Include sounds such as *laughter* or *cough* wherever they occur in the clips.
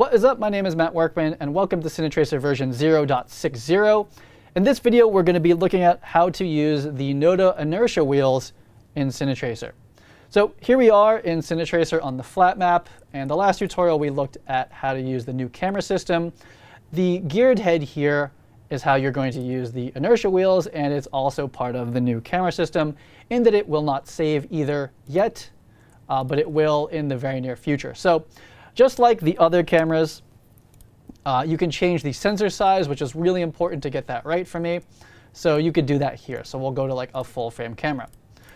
What is up? My name is Matt Workman, and welcome to Cinetracer version 0.60. In this video, we're going to be looking at how to use the Nodo inertia wheels in Cinetracer. So here we are in Cinetracer on the flat map, and the last tutorial we looked at how to use the new camera system. The geared head here is how you're going to use the inertia wheels, and it's also part of the new camera system in that it will not save either yet, uh, but it will in the very near future. So just like the other cameras, uh, you can change the sensor size, which is really important to get that right for me. So you could do that here. So we'll go to like a full frame camera.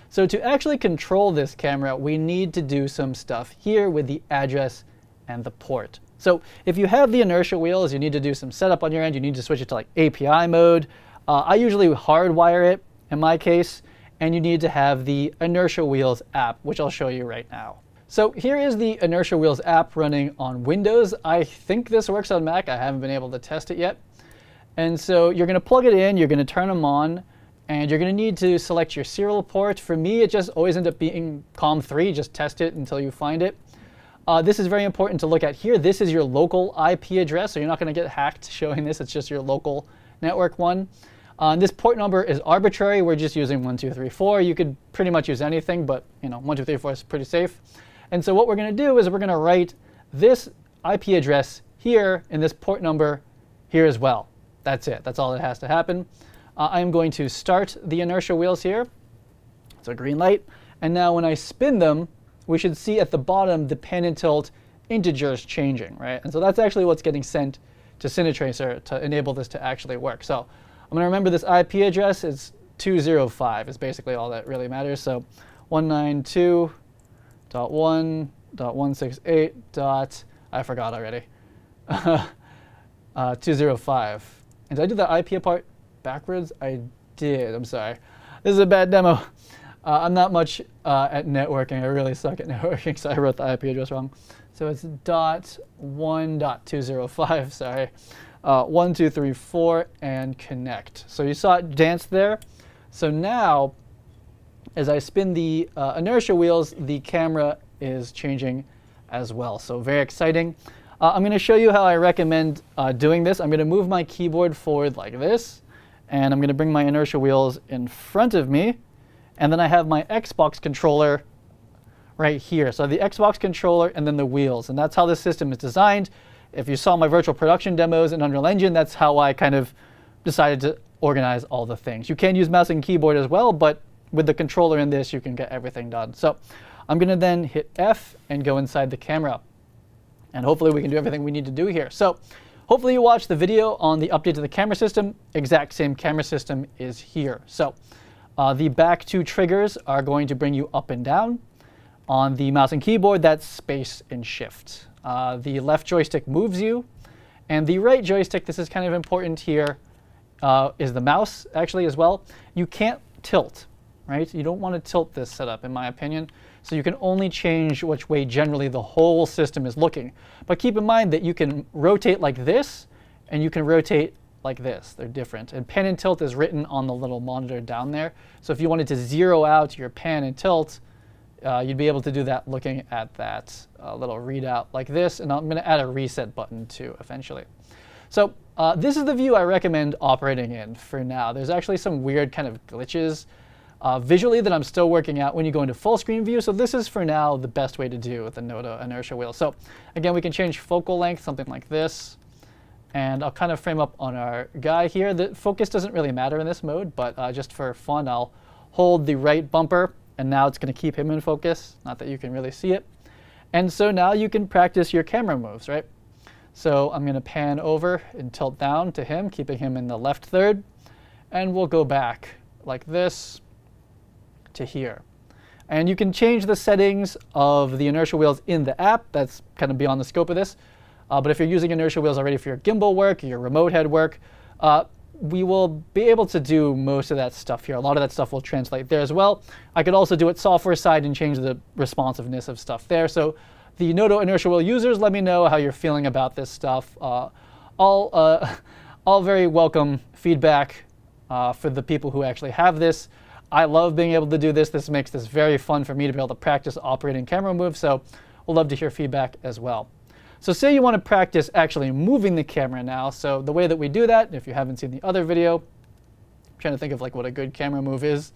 So to actually control this camera, we need to do some stuff here with the address and the port. So if you have the inertia wheels, you need to do some setup on your end. You need to switch it to like API mode. Uh, I usually hardwire it in my case, and you need to have the inertia wheels app, which I'll show you right now. So here is the Inertia Wheels app running on Windows. I think this works on Mac. I haven't been able to test it yet. And so you're going to plug it in, you're going to turn them on, and you're going to need to select your serial port. For me, it just always ends up being COM3. Just test it until you find it. Uh, this is very important to look at here. This is your local IP address, so you're not going to get hacked *laughs* showing this. It's just your local network one. Uh, this port number is arbitrary. We're just using 1234. You could pretty much use anything, but you know 1234 is pretty safe. And so what we're going to do is we're going to write this IP address here and this port number here as well. That's it. That's all that has to happen. Uh, I'm going to start the inertia wheels here. It's a green light. And now when I spin them, we should see at the bottom the pan and tilt integers changing, right? And so that's actually what's getting sent to Cinetracer to enable this to actually work. So I'm going to remember this IP address is 205 is basically all that really matters. So 192 dot one dot one six eight dot I forgot already. *laughs* uh, 205. And did I do the IP part backwards? I did. I'm sorry. This is a bad demo. Uh, I'm not much uh, at networking. I really suck at *laughs* networking, so I wrote the IP address wrong. So it's dot one dot two zero five. *laughs* Sorry, uh, one two three four and connect. So you saw it dance there. So now as I spin the uh, inertia wheels, the camera is changing as well. So very exciting. Uh, I'm going to show you how I recommend uh, doing this. I'm going to move my keyboard forward like this, and I'm going to bring my inertia wheels in front of me, and then I have my Xbox controller right here. So the Xbox controller and then the wheels, and that's how the system is designed. If you saw my virtual production demos in Unreal Engine, that's how I kind of decided to organize all the things. You can use mouse and keyboard as well, but with the controller in this, you can get everything done. So I'm going to then hit F and go inside the camera. And hopefully we can do everything we need to do here. So hopefully you watched the video on the update to the camera system. Exact same camera system is here. So uh, the back two triggers are going to bring you up and down. On the mouse and keyboard, that's space and shift. Uh, the left joystick moves you. And the right joystick, this is kind of important here, uh, is the mouse actually as well. You can't tilt right? You don't want to tilt this setup, in my opinion. So you can only change which way generally the whole system is looking. But keep in mind that you can rotate like this, and you can rotate like this. They're different. And pan and tilt is written on the little monitor down there. So if you wanted to zero out your pan and tilt, uh, you'd be able to do that looking at that uh, little readout like this. And I'm going to add a reset button too, eventually. So uh, this is the view I recommend operating in for now. There's actually some weird kind of glitches uh, visually that I'm still working out when you go into full screen view. So this is for now the best way to do with the Nodo inertia wheel. So again, we can change focal length, something like this. And I'll kind of frame up on our guy here. The focus doesn't really matter in this mode, but uh, just for fun, I'll hold the right bumper, and now it's going to keep him in focus. Not that you can really see it. And so now you can practice your camera moves, right? So I'm going to pan over and tilt down to him, keeping him in the left third. And we'll go back like this to here. And you can change the settings of the inertia wheels in the app. That's kind of beyond the scope of this. Uh, but if you're using inertia wheels already for your gimbal work, your remote head work, uh, we will be able to do most of that stuff here. A lot of that stuff will translate there as well. I could also do it software side and change the responsiveness of stuff there. So the Nodo inertia wheel users, let me know how you're feeling about this stuff. Uh, all, uh, *laughs* all very welcome feedback uh, for the people who actually have this. I love being able to do this. This makes this very fun for me to be able to practice operating camera moves. So we'll love to hear feedback as well. So say you want to practice actually moving the camera now. So the way that we do that, if you haven't seen the other video, I'm trying to think of like what a good camera move is.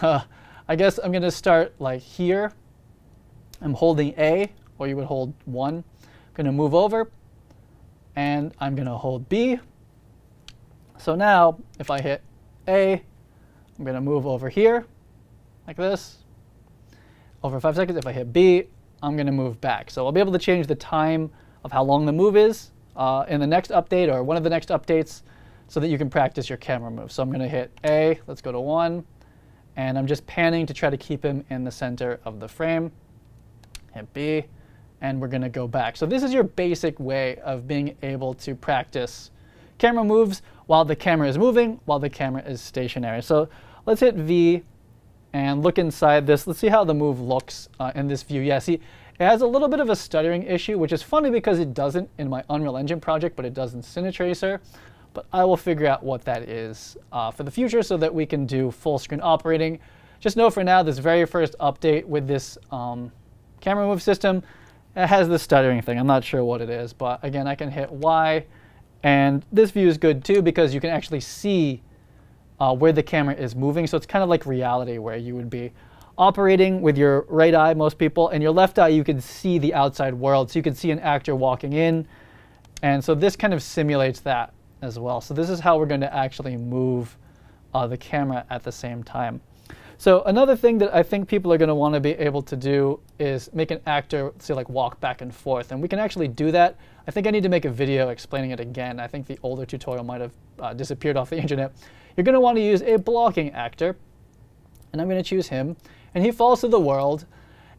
Uh, *laughs* I guess I'm going to start like here. I'm holding A, or you would hold 1. I'm going to move over, and I'm going to hold B. So now, if I hit A, I'm going to move over here, like this. Over 5 seconds, if I hit B, I'm going to move back. So I'll be able to change the time of how long the move is uh, in the next update or one of the next updates so that you can practice your camera move. So I'm going to hit A, let's go to 1, and I'm just panning to try to keep him in the center of the frame. Hit B, and we're going to go back. So this is your basic way of being able to practice camera moves while the camera is moving, while the camera is stationary. So let's hit V and look inside this. Let's see how the move looks uh, in this view. Yeah, see, it has a little bit of a stuttering issue, which is funny because it doesn't in my Unreal Engine project, but it does in Cinetracer. But I will figure out what that is uh, for the future so that we can do full screen operating. Just know for now, this very first update with this um, camera move system, it has the stuttering thing. I'm not sure what it is, but again, I can hit Y. And this view is good too because you can actually see uh, where the camera is moving. So it's kind of like reality where you would be operating with your right eye, most people, and your left eye, you can see the outside world. So you can see an actor walking in. And so this kind of simulates that as well. So this is how we're going to actually move uh, the camera at the same time. So another thing that I think people are going to want to be able to do is make an actor, say, like walk back and forth. And we can actually do that. I think I need to make a video explaining it again. I think the older tutorial might have uh, disappeared off the *laughs* internet. You're going to want to use a blocking actor. And I'm going to choose him and he falls to the world.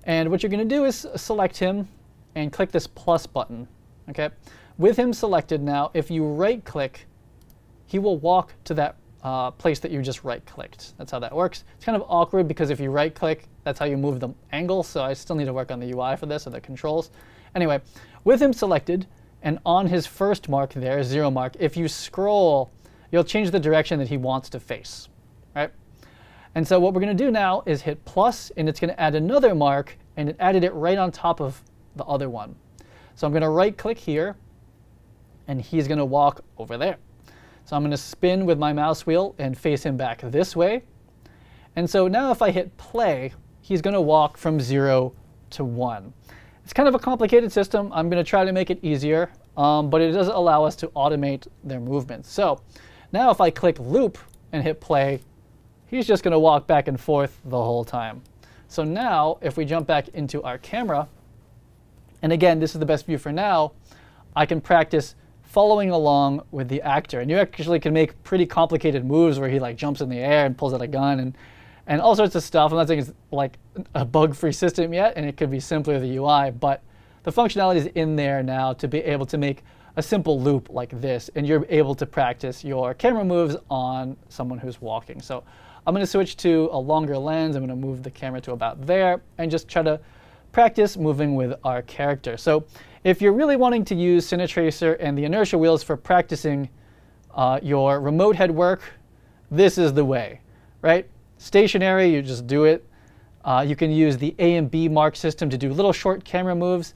And what you're going to do is select him and click this plus button. Okay. With him selected now, if you right click, he will walk to that uh, place that you just right clicked. That's how that works. It's kind of awkward because if you right click, that's how you move the angle. So I still need to work on the UI for this or the controls. Anyway, with him selected and on his first mark there, zero mark, if you scroll, you'll change the direction that he wants to face, right? And so what we're going to do now is hit plus, and it's going to add another mark, and it added it right on top of the other one. So I'm going to right click here, and he's going to walk over there. So I'm going to spin with my mouse wheel and face him back this way. And so now if I hit play, he's going to walk from 0 to 1. It's kind of a complicated system. I'm going to try to make it easier, um, but it does allow us to automate their movements. So now if I click loop and hit play, he's just going to walk back and forth the whole time. So now, if we jump back into our camera, and again, this is the best view for now, I can practice following along with the actor. And you actually can make pretty complicated moves where he like jumps in the air and pulls out a gun and, and all sorts of stuff. I'm not saying it's like a bug-free system yet, and it could be simpler the UI, but the functionality is in there now to be able to make a simple loop like this, and you're able to practice your camera moves on someone who's walking. So I'm going to switch to a longer lens. I'm going to move the camera to about there and just try to practice moving with our character. So if you're really wanting to use Cinetracer and the inertia wheels for practicing uh, your remote head work, this is the way, right? Stationary, you just do it. Uh, you can use the A and B mark system to do little short camera moves.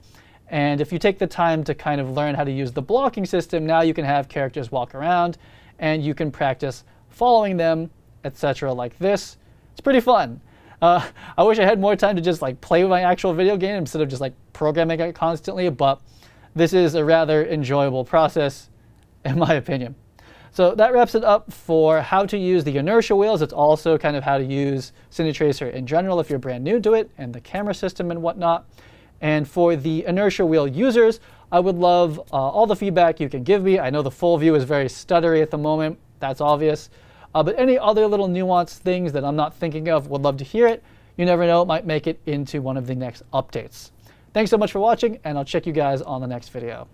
And if you take the time to kind of learn how to use the blocking system, now you can have characters walk around and you can practice following them etc. like this. It's pretty fun. Uh, *laughs* I wish I had more time to just like play with my actual video game instead of just like programming it constantly, but this is a rather enjoyable process in my opinion. So that wraps it up for how to use the inertia wheels. It's also kind of how to use Cinetracer in general if you're brand new to it and the camera system and whatnot. And for the inertia wheel users, I would love uh, all the feedback you can give me. I know the full view is very stuttery at the moment. That's obvious. Uh, but any other little nuanced things that I'm not thinking of, would love to hear it. You never know, it might make it into one of the next updates. Thanks so much for watching, and I'll check you guys on the next video.